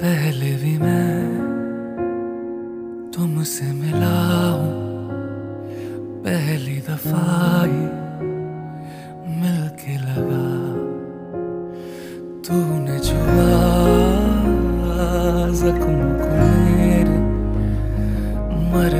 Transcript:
पहले भी मैं तुमसे मिला हूँ। पहली दफ़ा ही मिलके लगा। तूने छुआ जख्म को मेरे मर